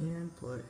And play.